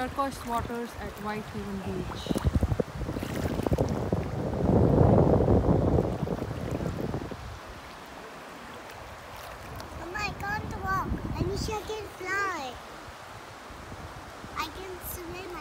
turquoise waters at Whitehaven Beach. I can't walk. Anisha can fly. I can swim,